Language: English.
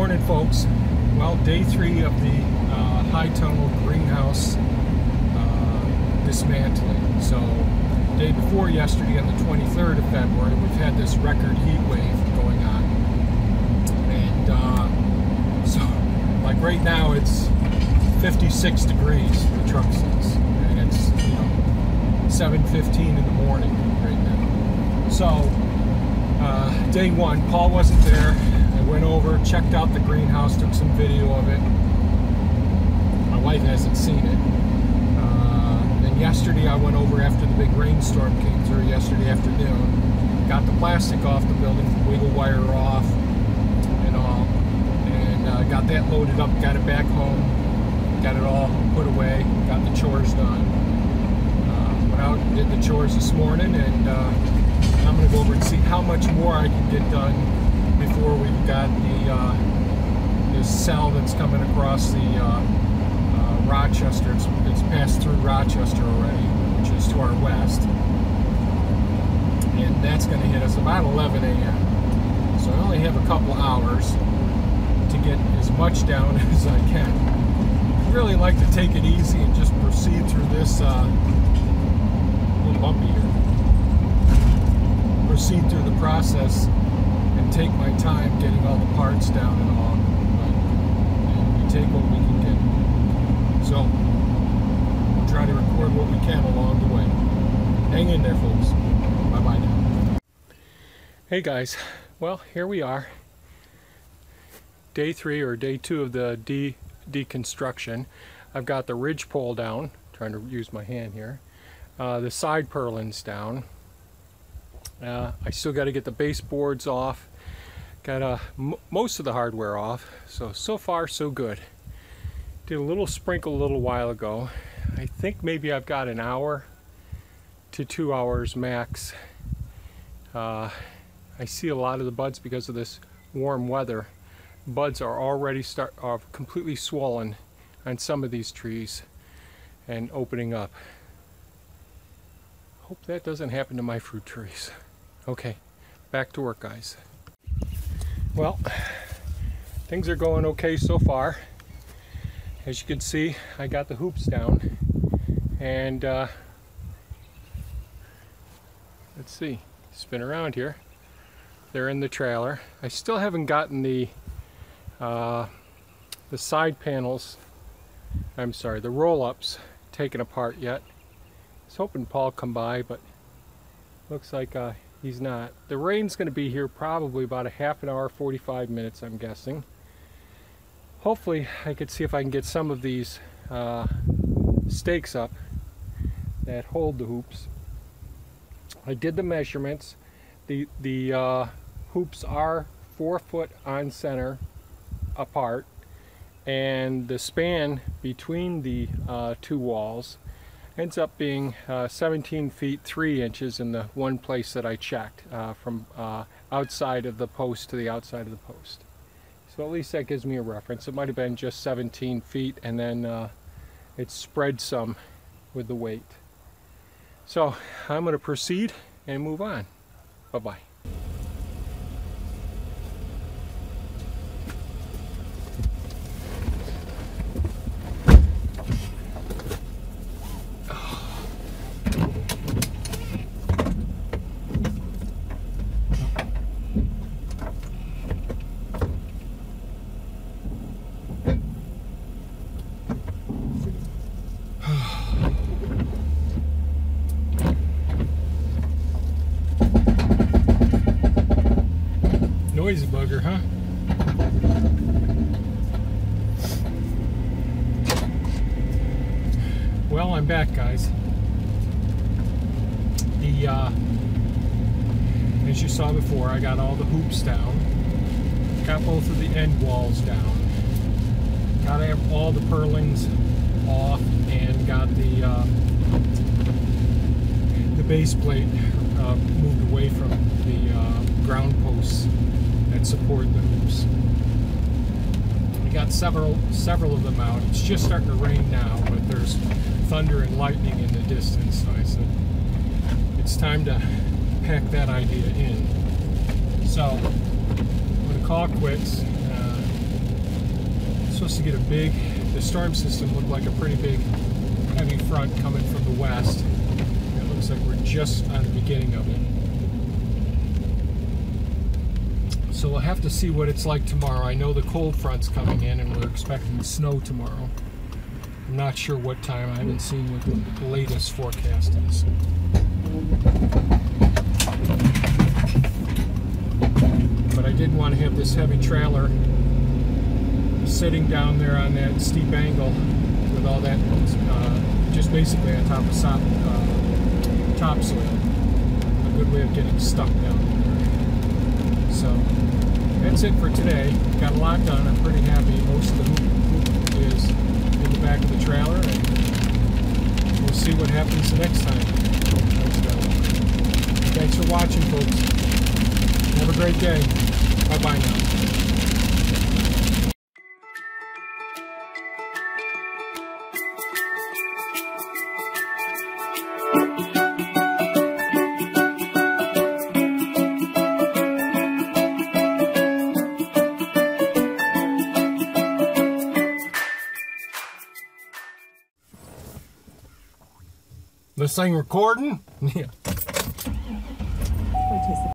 Well, day three of the uh, high tunnel greenhouse uh, dismantling. So, day before yesterday, on the 23rd of February, we've had this record heat wave going on, and uh, so like right now it's 56 degrees. The truck says, and it's you know 7:15 in the morning right now. So, uh, day one, Paul wasn't there went over, checked out the greenhouse, took some video of it. My wife hasn't seen it. Uh, and yesterday I went over after the big rainstorm came through yesterday afternoon, got the plastic off the building, wiggle wire off and all, and uh, got that loaded up, got it back home, got it all put away, got the chores done. Uh, went out and did the chores this morning and uh, I'm going to go over and see how much more I can get done before we've got the uh, this cell that's coming across the uh, uh, Rochester. It's, it's, passed through Rochester already, which is to our west. And that's going to hit us about 11 a.m. So I only have a couple hours to get as much down as I can. I really like to take it easy and just proceed through this uh, little bumpy here. Proceed through the process take my time getting all the parts down and all, but we take what we can get. So we'll try to record what we can along the way. Hang in there, folks. Bye bye now. Hey guys, well here we are. Day three or day two of the de deconstruction. I've got the ridge pole down. trying to use my hand here. Uh, the side purlins down. Uh, I still got to get the baseboards off Got uh, most of the hardware off, so, so far so good. Did a little sprinkle a little while ago. I think maybe I've got an hour to two hours max. Uh, I see a lot of the buds because of this warm weather. Buds are already start are completely swollen on some of these trees and opening up. Hope that doesn't happen to my fruit trees. Okay, back to work guys. Well, things are going okay so far. As you can see, I got the hoops down and uh, let's see, spin around here. They're in the trailer. I still haven't gotten the uh, the side panels, I'm sorry, the roll-ups taken apart yet. I was hoping Paul come by, but looks like uh, he's not. The rain's going to be here probably about a half an hour, 45 minutes, I'm guessing. Hopefully, I could see if I can get some of these uh, stakes up that hold the hoops. I did the measurements. The, the uh, hoops are four foot on center apart and the span between the uh, two walls ends up being uh, 17 feet 3 inches in the one place that I checked uh, from uh, outside of the post to the outside of the post. So at least that gives me a reference. It might have been just 17 feet and then uh, it spread some with the weight. So I'm going to proceed and move on. Bye-bye. Noisy bugger, huh? Well, I'm back, guys. The, uh, as you saw before, I got all the hoops down. Got both of the end walls down. Got all the purlins off and got the, uh, the base plate uh, moved away from the uh, ground posts that support the hoops. We got several several of them out. It's just starting to rain now, but there's thunder and lightning in the distance. So I said it's time to pack that idea in. So I'm gonna call quits. Uh, supposed to get a big, the storm system looked like a pretty big heavy front coming from the west. It looks like we're just on the beginning of it. So we'll have to see what it's like tomorrow. I know the cold front's coming in and we're expecting snow tomorrow. I'm not sure what time. I haven't seen what the latest forecast is. But I did want to have this heavy trailer sitting down there on that steep angle with all that, uh, just basically on top of top, uh, topsoil. A good way of getting stuck down there. So that's it for today. Got a lot done. I'm pretty happy. Most of the hoop, is in the back of the trailer, and we'll see what happens the next time. Thanks for watching, folks. Have a great day. Bye-bye now. This thing recording? Yeah.